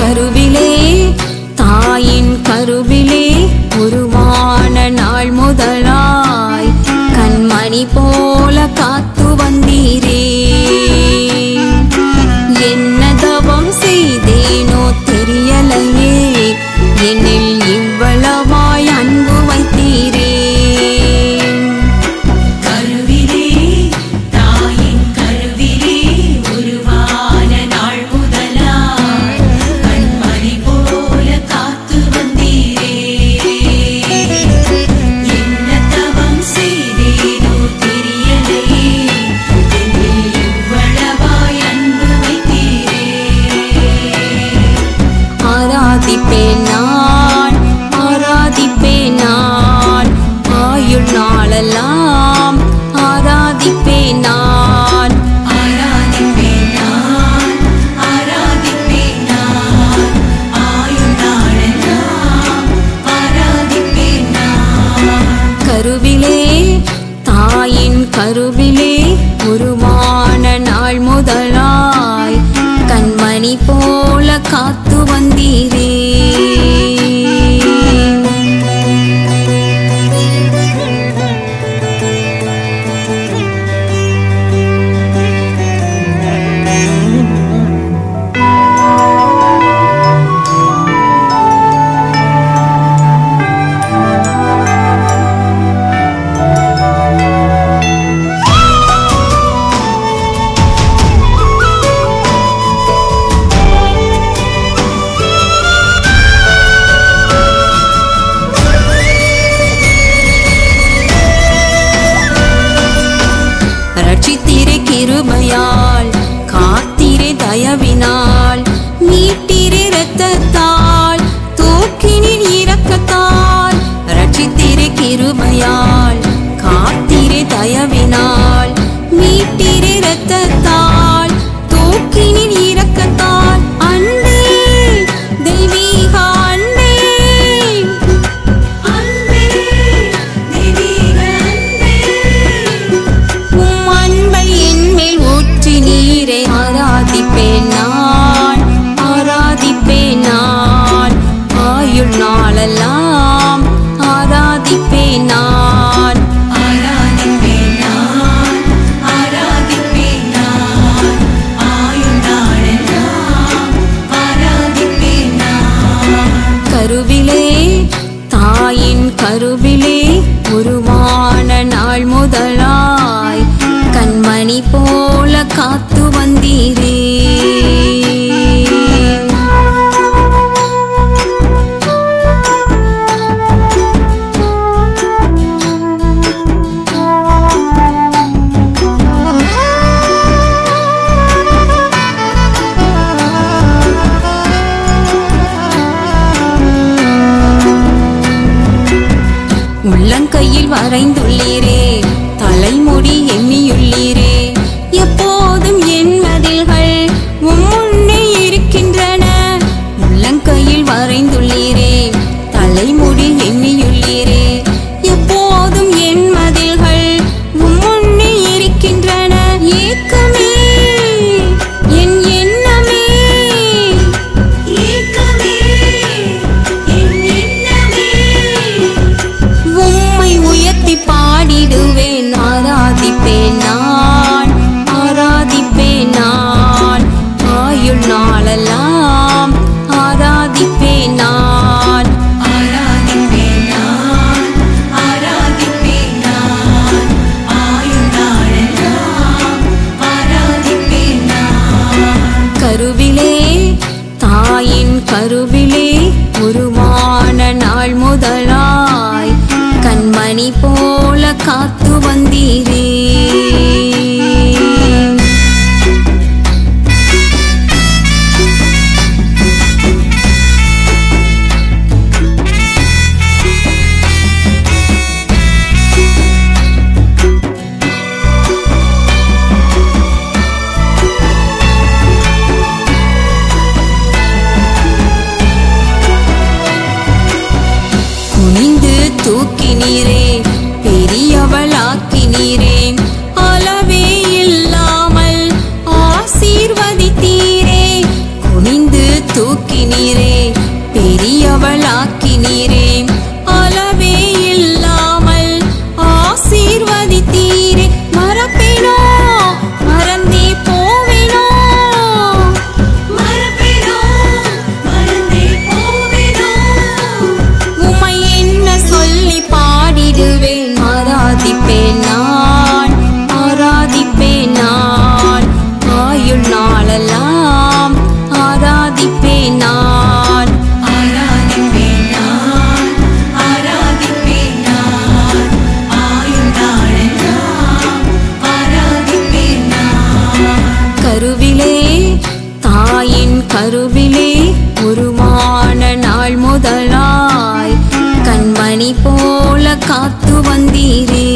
கருவிலே தாயின் கருவிலே உருவான நாள் முதலாய் கண்மணி போல காத்து வந்தீரே. கருவிலே ஒரு கிருபையால் காத்திரே தயவினால். கருவிலே உருவான நாள் முதலாய் கண்மணி போல காத்து உள்ளங்கையில் வரைந்துள்ளீரே தலைமுடி எண்ணியுள்ளீரே. எப்போதும் என் மதில்கள் உம்முன்னே இருக்கின்றன. உள்ளங்கையில் வரைந்துள்ள கருவிலே உருவான நாள் முதலாய் கண்மணி போல காத்து வந்தீரே. தூக்கினீரே பெரியவளாக்கினீரே. அளவே இல்லாமல் ஆசீர்வதித்தீரே. குனிந்து தூக்கினீரே பெரியவளாக்கினீரே. ஆராதிப்பேன் நான் ஆராதிப்பேன் நான் ஆயுள் நாளெல்லாம் ஆராதிப்பேன் நான் ஆராதிப்பேன் நான் ஆராதிப்பேன் நான் ஆயுள் நாளெல்லாம் ஆராதிப்பேன் நாள் முதலாய் கண்மணி போல காத்து வந்தீரே.